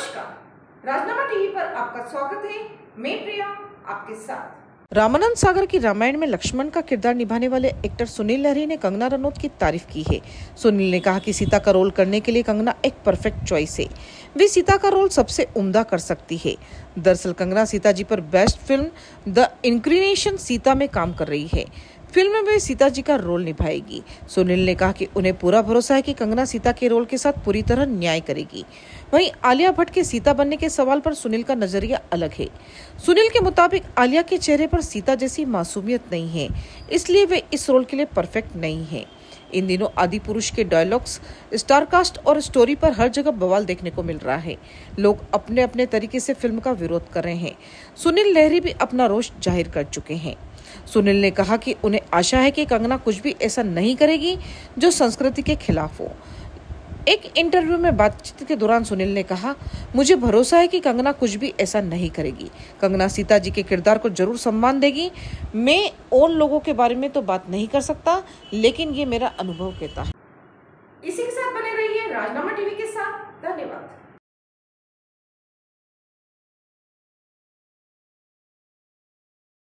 नमस्कार। राजनामा टीवी पर आपका स्वागत है। मैं प्रिया, आपके साथ। रामानंद सागर की रामायण में लक्ष्मण का किरदार निभाने वाले एक्टर सुनील लहरी ने कंगना रनौत की तारीफ़ की है। सुनील ने कहा कि सीता का रोल करने के लिए कंगना एक परफेक्ट चॉइस है। वे सीता का रोल सबसे उम्दा कर सकती है। दरअसल कंगना सीता जी पर best film the incarnation Sita में काम कर रही है। फ़िल्म में सीता जी का रोल निभाएगी। सुनील ने कहा कि उन्हें पूरा भरोसा है कि कंगना सीता के रोल के साथ पूरी तरह न्याय करेगी। वहीं आलिया भट्ट के सीता बनने के सवाल पर सुनील का नज़रिया अलग है। सुनील के मुताबिक आलिया के चेहरे पर सीता जैसी मासूमियत नहीं है, इसलिए वे इस रोल के लिए परफेक्ट नहीं है। इन दिनों आदि पुरुष के डायलॉग्स स्टारकास्ट और स्टोरी पर हर जगह बवाल देखने को मिल रहा है। लोग अपने अपने तरीके से फ़िल्म का विरोध कर रहे हैं। सुनील लहरी भी अपना रोष ज़ाहिर कर चुके हैं। सुनील ने कहा कि उन्हें आशा है कि कंगना कुछ भी ऐसा नहीं करेगी जो संस्कृति के खिलाफ हो। एक इंटरव्यू में बातचीत के दौरान सुनील ने कहा, मुझे भरोसा है कि कंगना कुछ भी ऐसा नहीं करेगी। कंगना सीता जी के किरदार को ज़रूर सम्मान देगी। मैं और लोगों के बारे में तो बात नहीं कर सकता, लेकिन ये मेरा अनुभव कहता है। इसी के साथ बने रहिए राजनामा टीवी के साथ। धन्यवाद।